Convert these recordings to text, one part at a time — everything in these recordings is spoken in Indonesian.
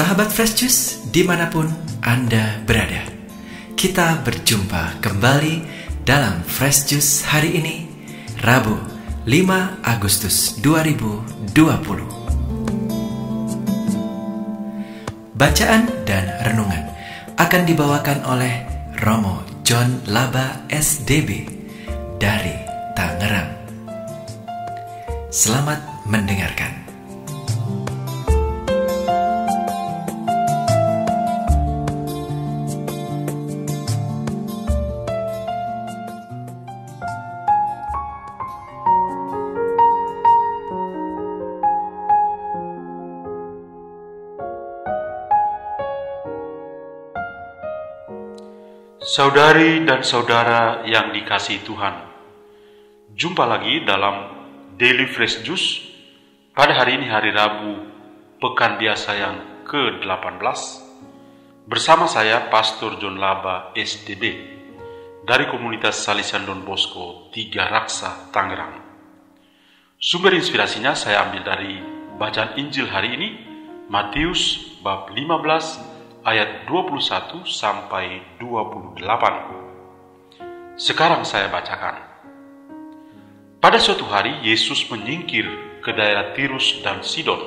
Sahabat Fresh Juice di mana pun Anda berada Kita berjumpa kembali dalam Fresh Juice hari ini Rabu 5 Agustus 2020 Bacaan dan renungan akan dibawakan oleh Romo John Laba SDB dari Tangerang. Selamat mendengarkan Saudari dan saudara yang dikasih Tuhan, jumpa lagi dalam Daily Fresh Juice pada hari ini hari Rabu, pekan biasa yang ke-18, bersama saya Pastor John Laba SDB dari komunitas Salisan Don Bosco Tiga Raksa, Tangerang. Sumber inspirasinya saya ambil dari bacaan Injil hari ini, Matius bab 15 ayat 21 sampai 28. Sekarang saya bacakan. Pada suatu hari Yesus menyingkir ke daerah Tirus dan Sidon.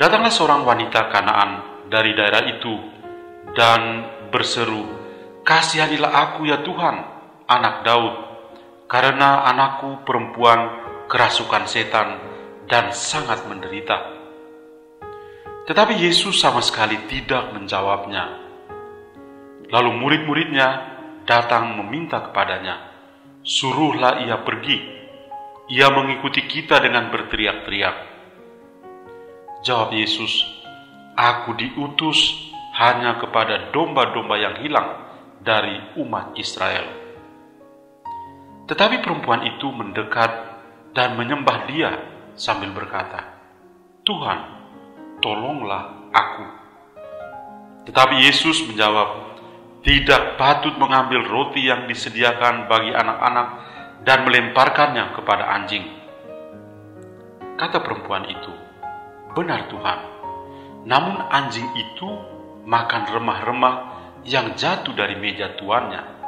Datanglah seorang wanita Kanaan dari daerah itu dan berseru, "Kasihanilah aku ya Tuhan, anak Daud, karena anakku perempuan kerasukan setan dan sangat menderita." Tetapi Yesus sama sekali tidak menjawabnya. Lalu murid-muridnya datang meminta kepadanya, "Suruhlah ia pergi. Ia mengikuti kita dengan berteriak-teriak." Jawab Yesus, "Aku diutus hanya kepada domba-domba yang hilang dari umat Israel." Tetapi perempuan itu mendekat dan menyembah dia sambil berkata, "Tuhan, tolonglah aku. Tetapi Yesus menjawab, tidak patut mengambil roti yang disediakan bagi anak-anak dan melemparkannya kepada anjing. Kata perempuan itu, benar Tuhan, namun anjing itu makan remah-remah yang jatuh dari meja tuannya.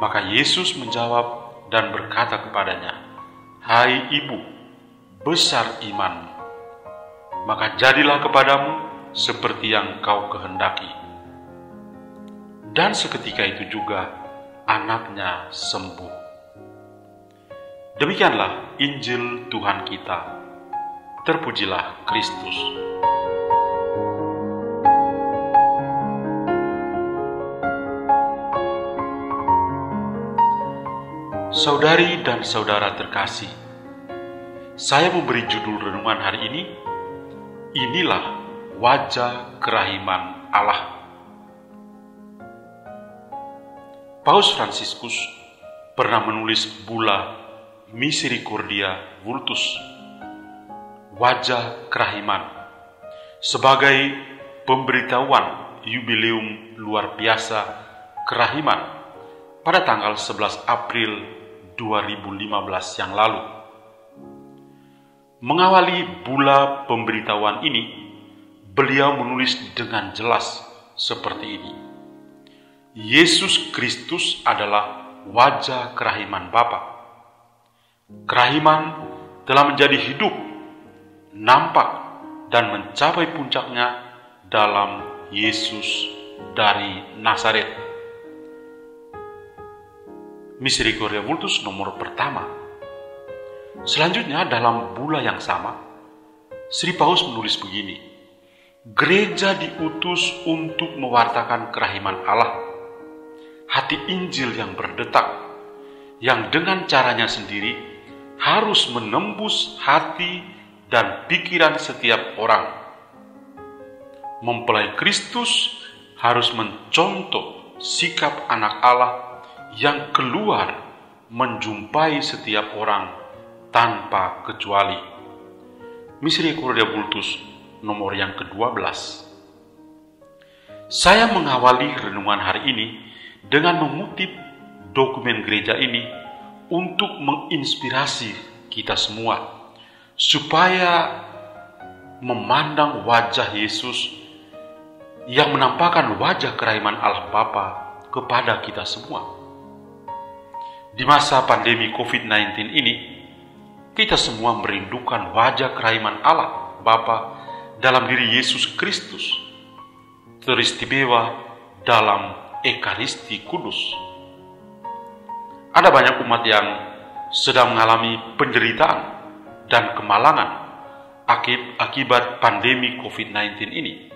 Maka Yesus menjawab dan berkata kepadanya, Hai ibu, besar imanmu maka jadilah kepadamu seperti yang kau kehendaki. Dan seketika itu juga anaknya sembuh. Demikianlah Injil Tuhan kita. Terpujilah Kristus. Saudari dan saudara terkasih, saya memberi judul renungan hari ini Inilah wajah kerahiman Allah. Paus Fransiskus pernah menulis bula Misericordia Vultus, wajah kerahiman, sebagai pemberitahuan yubileum luar biasa kerahiman pada tanggal 11 April 2015 yang lalu. Mengawali bula pemberitahuan ini, beliau menulis dengan jelas seperti ini. Yesus Kristus adalah wajah kerahiman Bapa. Kerahiman telah menjadi hidup, nampak, dan mencapai puncaknya dalam Yesus dari Nazaret. Misericordia Multus nomor pertama Selanjutnya dalam bula yang sama, Sri Paus menulis begini, Gereja diutus untuk mewartakan kerahiman Allah, hati Injil yang berdetak, yang dengan caranya sendiri harus menembus hati dan pikiran setiap orang. Mempelai Kristus harus mencontoh sikap anak Allah yang keluar menjumpai setiap orang tanpa kecuali. Misericordia Bultus nomor yang ke-12. Saya mengawali renungan hari ini dengan mengutip dokumen gereja ini untuk menginspirasi kita semua supaya memandang wajah Yesus yang menampakkan wajah kerahiman Allah Bapa kepada kita semua. Di masa pandemi COVID-19 ini, kita semua merindukan wajah kerahiman Allah Bapa dalam diri Yesus Kristus, teristimewa dalam Ekaristi Kudus. Ada banyak umat yang sedang mengalami penderitaan dan kemalangan akibat pandemi COVID-19 ini.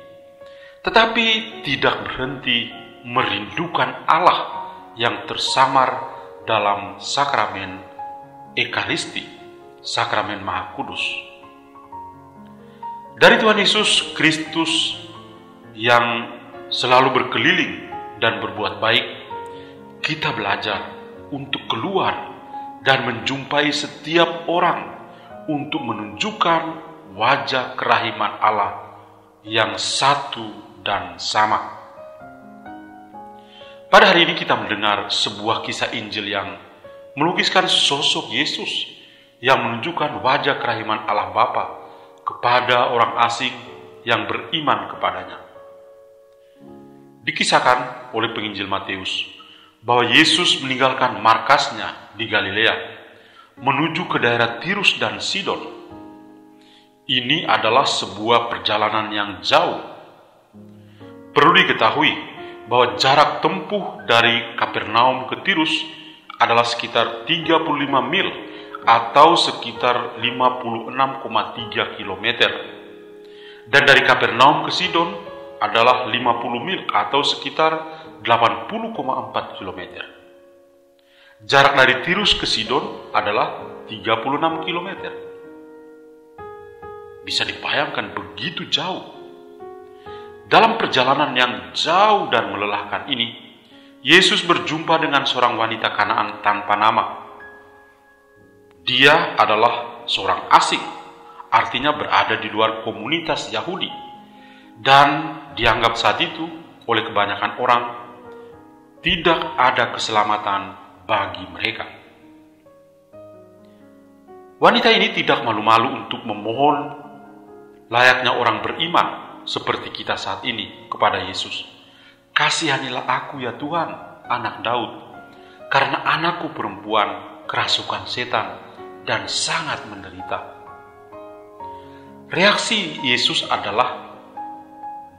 Tetapi tidak berhenti merindukan Allah yang tersamar dalam sakramen Ekaristi, sakramen Maha Kudus. Dari Tuhan Yesus Kristus yang selalu berkeliling dan berbuat baik, kita belajar untuk keluar dan menjumpai setiap orang untuk menunjukkan wajah kerahiman Allah yang satu dan sama. Pada hari ini kita mendengar sebuah kisah Injil yang melukiskan sosok Yesus yang menunjukkan wajah kerahiman Allah Bapa kepada orang asing yang beriman kepadanya. Dikisahkan oleh penginjil Matius bahwa Yesus meninggalkan markasnya di Galilea menuju ke daerah Tirus dan Sidon. Ini adalah sebuah perjalanan yang jauh. Perlu diketahui bahwa jarak tempuh dari Kapernaum ke Tirus adalah sekitar 35 mil atau sekitar 56,3 km. Dan dari Kapernaum ke Sidon adalah 50 mil atau sekitar 80,4 km. Jarak dari Tirus ke Sidon adalah 36 km. Bisa dibayangkan begitu jauh. Dalam perjalanan yang jauh dan melelahkan ini, Yesus berjumpa dengan seorang wanita Kanaan tanpa nama dia adalah seorang asing, artinya berada di luar komunitas Yahudi, dan dianggap saat itu oleh kebanyakan orang tidak ada keselamatan bagi mereka. Wanita ini tidak malu-malu untuk memohon layaknya orang beriman seperti kita saat ini kepada Yesus. Kasihanilah aku ya Tuhan, anak Daud, karena anakku perempuan kerasukan setan dan sangat menderita. Reaksi Yesus adalah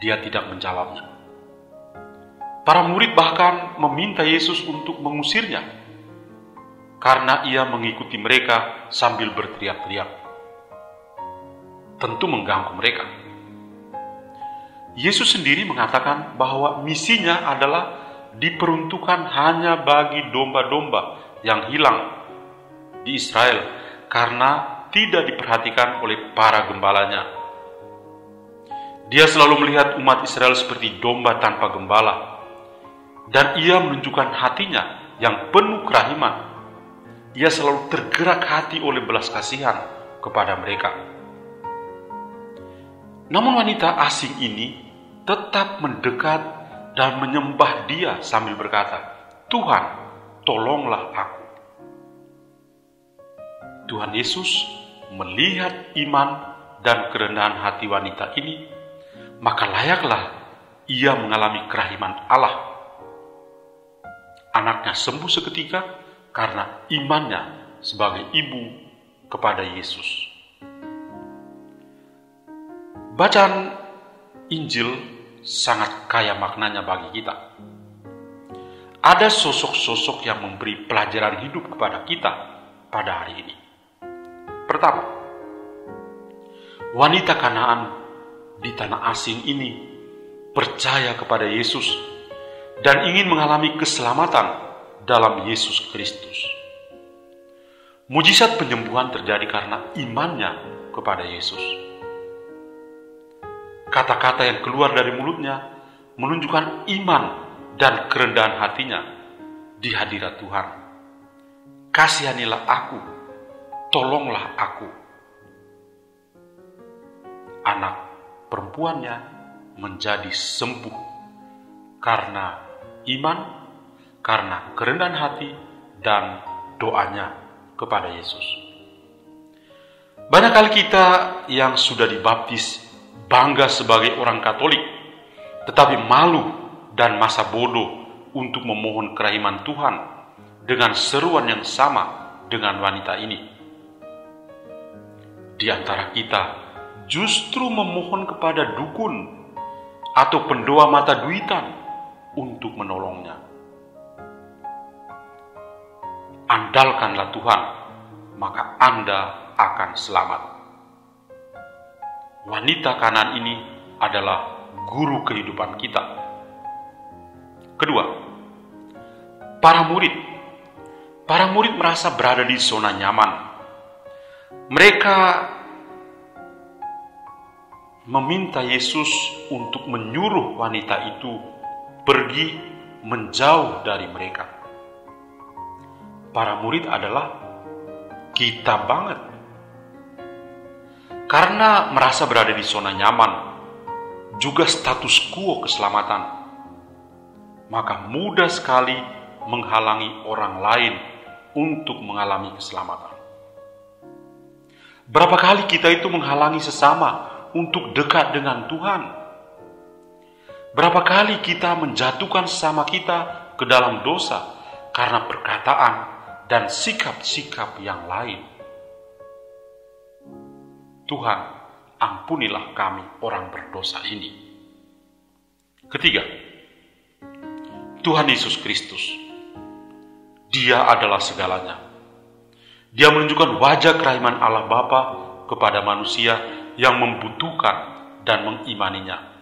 dia tidak menjawabnya. Para murid bahkan meminta Yesus untuk mengusirnya karena ia mengikuti mereka sambil berteriak-teriak. Tentu mengganggu mereka. Yesus sendiri mengatakan bahwa misinya adalah diperuntukkan hanya bagi domba-domba yang hilang di Israel karena tidak diperhatikan oleh para gembalanya. Dia selalu melihat umat Israel seperti domba tanpa gembala, dan ia menunjukkan hatinya yang penuh kerahiman. Ia selalu tergerak hati oleh belas kasihan kepada mereka. Namun wanita asing ini tetap mendekat dan menyembah dia sambil berkata, Tuhan, tolonglah aku. Tuhan Yesus melihat iman dan kerendahan hati wanita ini, maka layaklah ia mengalami kerahiman Allah. Anaknya sembuh seketika karena imannya sebagai ibu kepada Yesus. Bacaan Injil sangat kaya maknanya bagi kita. Ada sosok-sosok yang memberi pelajaran hidup kepada kita pada hari ini. Pertama, wanita Kanaan di tanah asing ini percaya kepada Yesus dan ingin mengalami keselamatan dalam Yesus Kristus. Mujizat penyembuhan terjadi karena imannya kepada Yesus. Kata-kata yang keluar dari mulutnya menunjukkan iman dan kerendahan hatinya di hadirat Tuhan. Kasihanilah aku tolonglah aku. Anak perempuannya menjadi sembuh karena iman, karena kerendahan hati, dan doanya kepada Yesus. Banyak kali kita yang sudah dibaptis bangga sebagai orang Katolik, tetapi malu dan masa bodoh untuk memohon kerahiman Tuhan dengan seruan yang sama dengan wanita ini. Di antara kita justru memohon kepada dukun atau pendoa mata duitan untuk menolongnya. Andalkanlah Tuhan, maka Anda akan selamat. Wanita kanan ini adalah guru kehidupan kita. Kedua, para murid. Para murid merasa berada di zona nyaman. Mereka meminta Yesus untuk menyuruh wanita itu pergi menjauh dari mereka. Para murid adalah kita banget karena merasa berada di zona nyaman, juga status quo keselamatan, maka mudah sekali menghalangi orang lain untuk mengalami keselamatan. Berapa kali kita itu menghalangi sesama untuk dekat dengan Tuhan? Berapa kali kita menjatuhkan sesama kita ke dalam dosa karena perkataan dan sikap-sikap yang lain? Tuhan, ampunilah kami orang berdosa ini. Ketiga, Tuhan Yesus Kristus. Dia adalah segalanya. Dia menunjukkan wajah kerahiman Allah Bapa kepada manusia yang membutuhkan dan mengimaninya.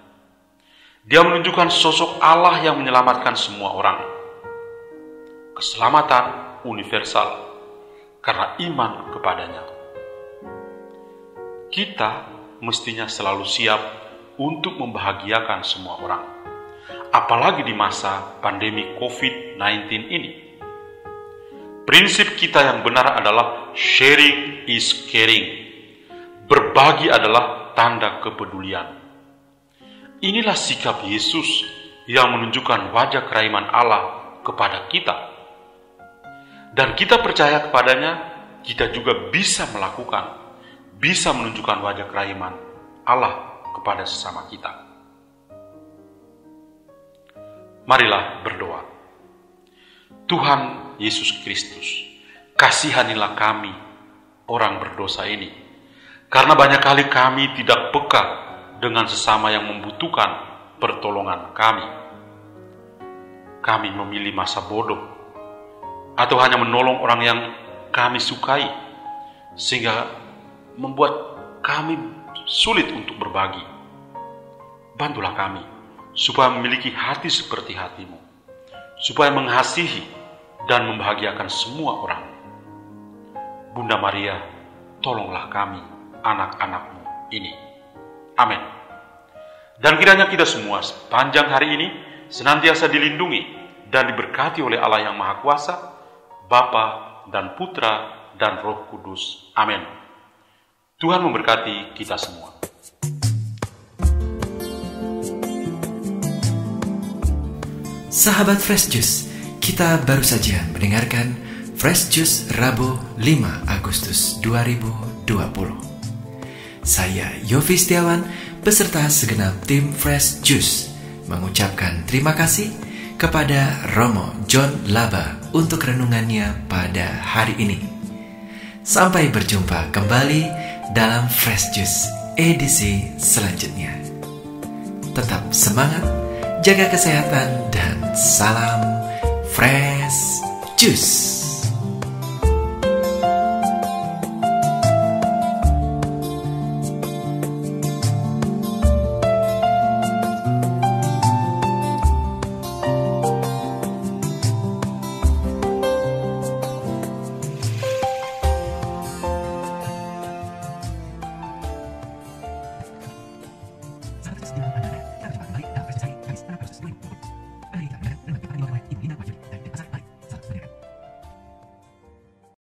Dia menunjukkan sosok Allah yang menyelamatkan semua orang. Keselamatan universal karena iman kepadanya kita mestinya selalu siap untuk membahagiakan semua orang, apalagi di masa pandemi COVID-19 ini. Prinsip kita yang benar adalah sharing is caring. Berbagi adalah tanda kepedulian. Inilah sikap Yesus yang menunjukkan wajah kerahiman Allah kepada kita. Dan kita percaya kepadanya, kita juga bisa melakukan bisa menunjukkan wajah kerahiman Allah kepada sesama kita. Marilah berdoa. Tuhan Yesus Kristus, kasihanilah kami, orang berdosa ini, karena banyak kali kami tidak peka dengan sesama yang membutuhkan pertolongan kami. Kami memilih masa bodoh, atau hanya menolong orang yang kami sukai, sehingga membuat kami sulit untuk berbagi. Bantulah kami supaya memiliki hati seperti hatimu, supaya mengasihi dan membahagiakan semua orang. Bunda Maria, tolonglah kami, anak-anakmu ini. Amin. Dan kiranya kita semua sepanjang hari ini senantiasa dilindungi dan diberkati oleh Allah yang Maha Kuasa, Bapa dan Putra dan Roh Kudus. Amin. Tuhan memberkati kita semua. Sahabat Fresh Juice, kita baru saja mendengarkan Fresh Juice Rabu 5 Agustus 2020. Saya Yofi Setiawan beserta segenap tim Fresh Juice mengucapkan terima kasih kepada Romo John Laba untuk renungannya pada hari ini. Sampai berjumpa kembali dalam Fresh Juice edisi selanjutnya. Tetap semangat, jaga kesehatan, salam Fresh Juice.